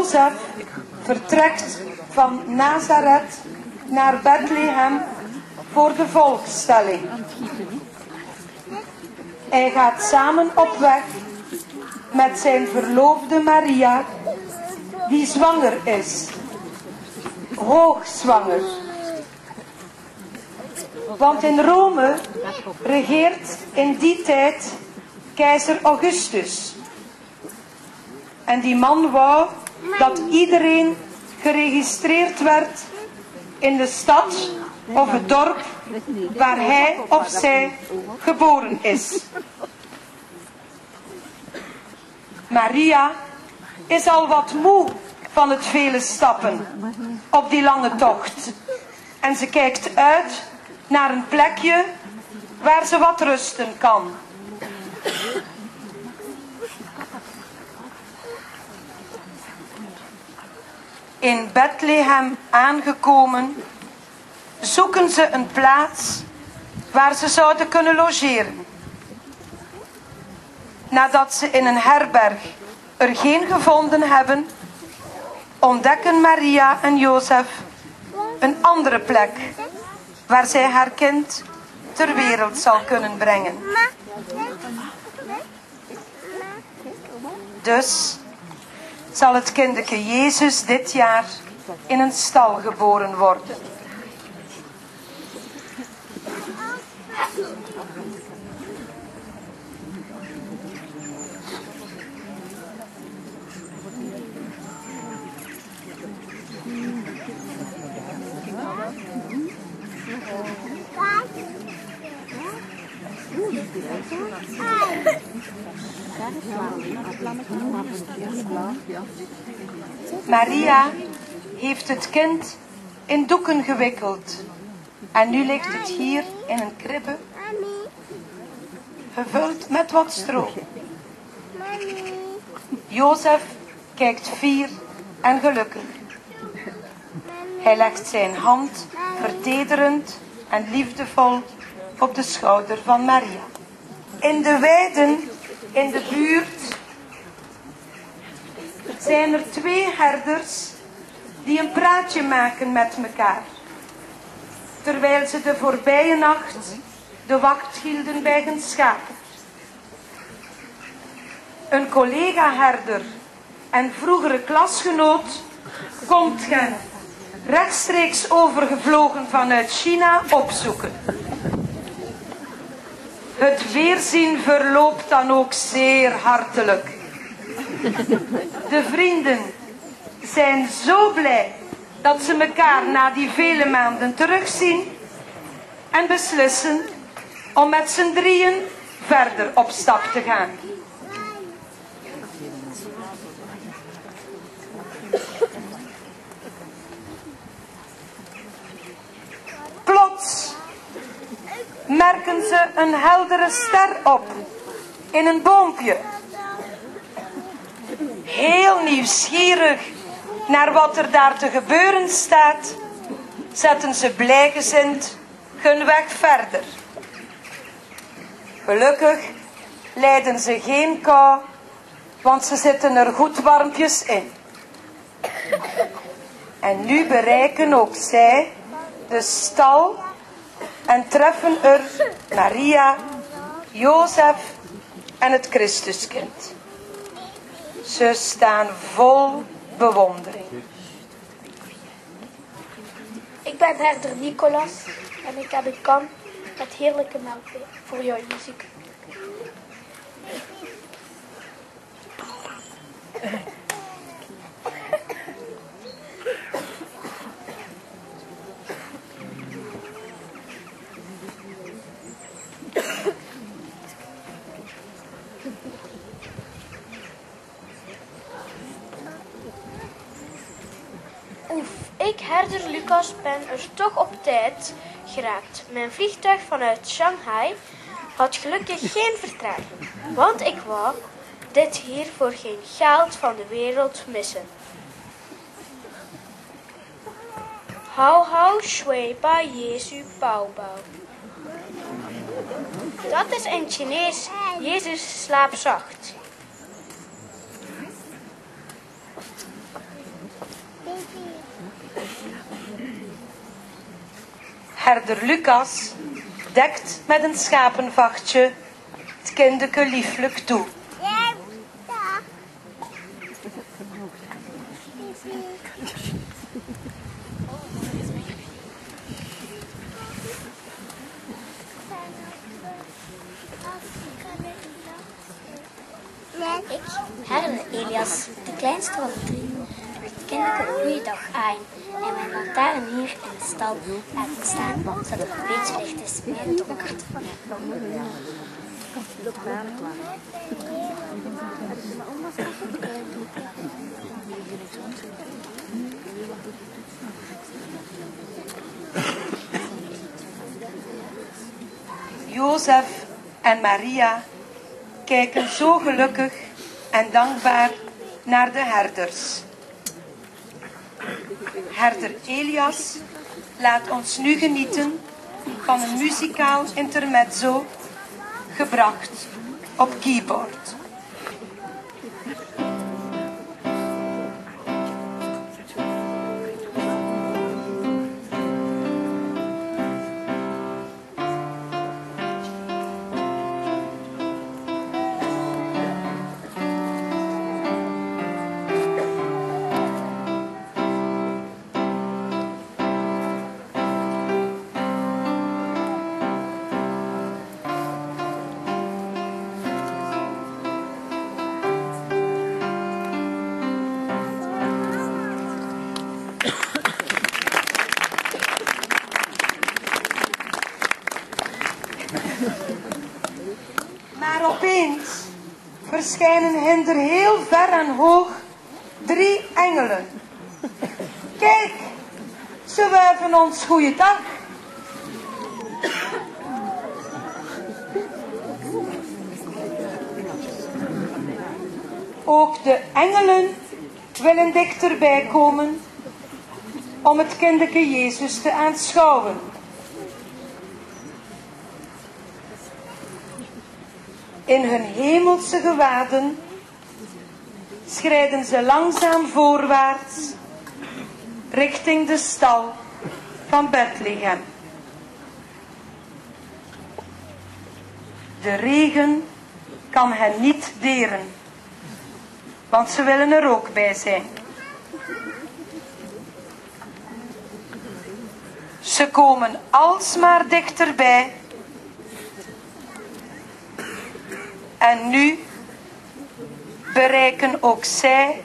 Jozef vertrekt van Nazareth naar Bethlehem voor de volkstelling. Hij gaat samen op weg met zijn verloofde Maria, die zwanger is. Hoogzwanger. Want in Rome regeert in die tijd keizer Augustus. En die man wou dat iedereen geregistreerd werd in de stad of het dorp waar hij of zij geboren is. Maria is al wat moe van het vele stappen op die lange tocht. En ze kijkt uit naar een plekje waar ze wat rusten kan. In Bethlehem aangekomen, zoeken ze een plaats waar ze zouden kunnen logeren. Nadat ze in een herberg er geen gevonden hebben, ontdekken Maria en Jozef een andere plek waar zij haar kind ter wereld zal kunnen brengen. Dus zal het kindje Jezus dit jaar in een stal geboren worden. Maria heeft het kind in doeken gewikkeld. En nu ligt het hier in een kribbe, gevuld met wat stro. Jozef kijkt fier en gelukkig. Hij legt zijn hand vertederend en liefdevol op de schouder van Maria. In de weiden in de buurt zijn er twee herders die een praatje maken met elkaar. Terwijl ze de voorbije nacht de wacht hielden bij hun schapen. Een collega-herder en vroegere klasgenoot komt hen rechtstreeks overgevlogen vanuit China opzoeken. Het weerzien verloopt dan ook zeer hartelijk. De vrienden zijn zo blij dat ze elkaar na die vele maanden terugzien en beslissen om met z'n drieën verder op stap te gaan. Ze een heldere ster op in een boompje. Heel nieuwsgierig naar wat er daar te gebeuren staat, zetten ze blijgezind hun weg verder. Gelukkig lijden ze geen kou, want ze zitten er goed warmpjes in. En nu bereiken ook zij de stal en treffen er Maria, Jozef en het Christuskind. Ze staan vol bewondering. Ik ben herder Nicolas en ik heb een kan met heerlijke melk voor jouw muziek. Oef, ik, Lucas, ben er toch op tijd geraakt. Mijn vliegtuig vanuit Shanghai had gelukkig geen vertraging, want ik wou dit hier voor geen geld van de wereld missen. Hou hou shui ba bouw bouw. Dat is in Chinees Jezus slaap zacht. Herder Lucas dekt met een schapenvachtje het kindeke lieflijk toe. Ik, herder Elias, de kleinste van de drie, wil de kinderen een goede dag aan en mijn lantaarn hier stal laten staan, zodat het een beetje licht is bij het donker. Jozef en Maria kijken zo gelukkig en dankbaar naar de herders. Herder Elias laat ons nu genieten van een muzikaal intermezzo gebracht op keyboard. Verschijnen hinder heel ver en hoog drie engelen. Kijk, ze wuiven ons goeie dag. Ook de engelen willen dichterbij komen om het kinderke Jezus te aanschouwen. In hun hemelse gewaden schrijden ze langzaam voorwaarts richting de stal van Bethlehem. De regen kan hen niet deren, want ze willen er ook bij zijn. Ze komen alsmaar dichterbij En nu bereiken ook zij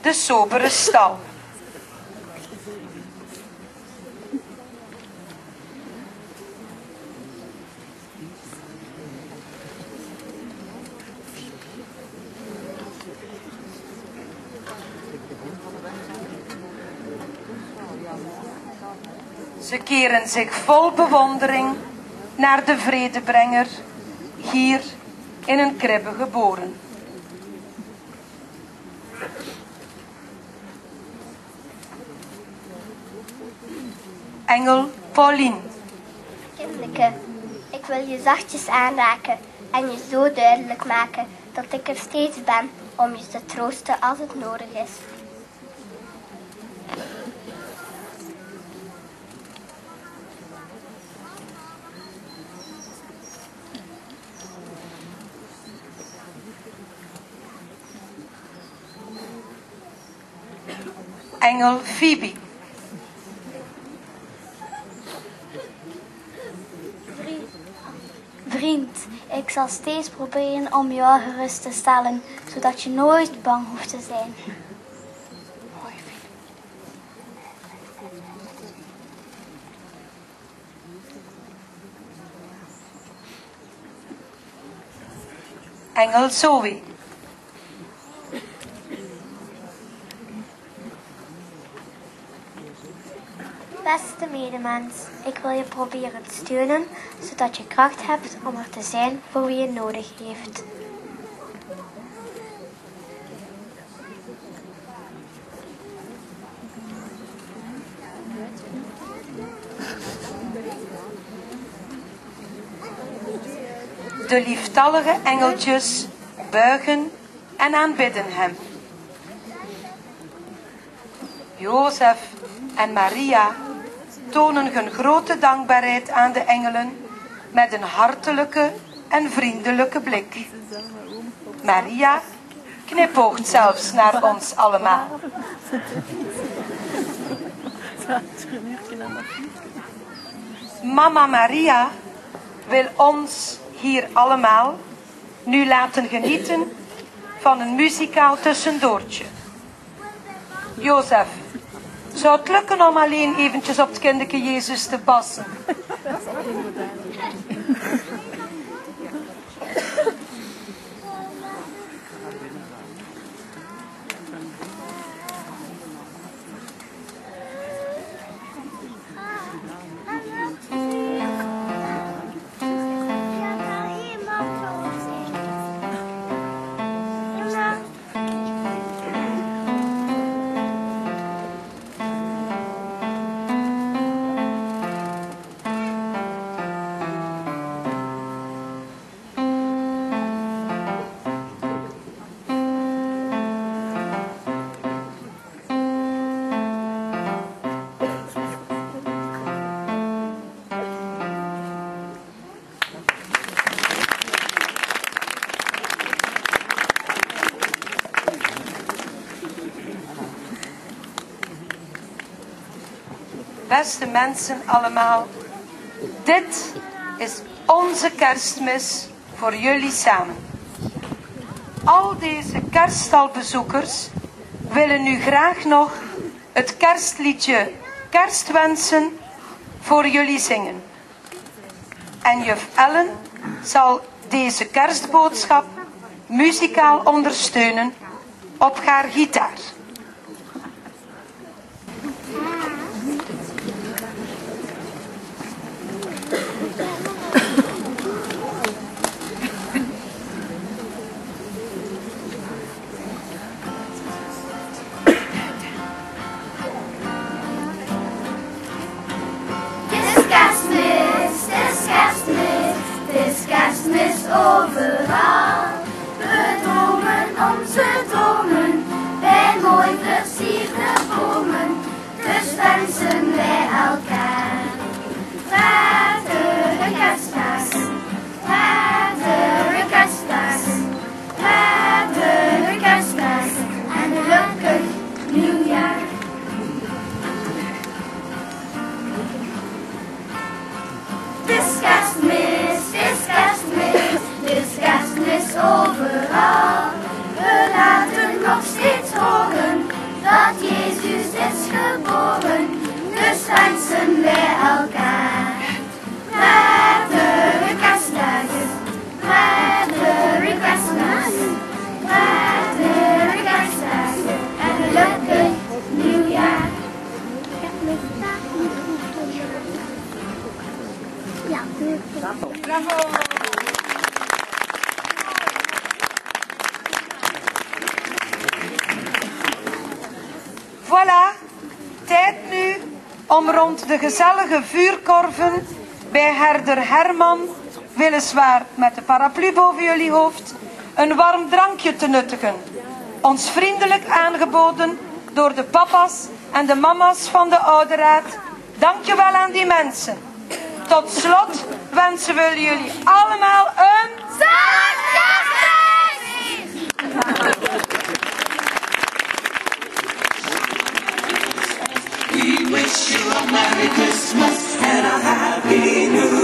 de sobere stal. Ze keren zich vol bewondering naar de vredebrenger hier in een kribbe geboren. Engel Pauline. Kindelijke, ik wil je zachtjes aanraken en je zo duidelijk maken dat ik er steeds ben om je te troosten als het nodig is. Engel Phoebe. Vriend, ik zal steeds proberen om jou gerust te stellen, zodat je nooit bang hoeft te zijn. Engel Zoe. Beste medemens, ik wil je proberen steunen, zodat je kracht hebt om er te zijn voor wie je nodig heeft. De lieftallige engeltjes buigen en aanbidden hem. Jozef en Maria tonen hun grote dankbaarheid aan de engelen met een hartelijke en vriendelijke blik. Maria knipoogt zelfs naar ons allemaal. Mama Maria wil ons hier allemaal nu laten genieten van een muzikaal tussendoortje. Jozef, zou het lukken om alleen eventjes op het kinderke Jezus te passen? Beste mensen allemaal, dit is onze kerstmis voor jullie samen. Al deze kerststalbezoekers willen nu graag nog het kerstliedje Kerstwensen voor jullie zingen. En juf Ellen zal deze kerstboodschap muzikaal ondersteunen op haar gitaar. om rond de gezellige vuurkorven bij herder Herman, weliswaar met de paraplu boven jullie hoofd, een warm drankje te nuttigen. Ons vriendelijk aangeboden door de papa's en de mama's van de ouderaad. Dankjewel aan die mensen. Tot slot wensen we jullie allemaal een... Zaterdag! and I'm happy new.